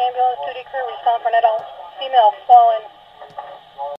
ambulance duty crew, respond for an adult female fallen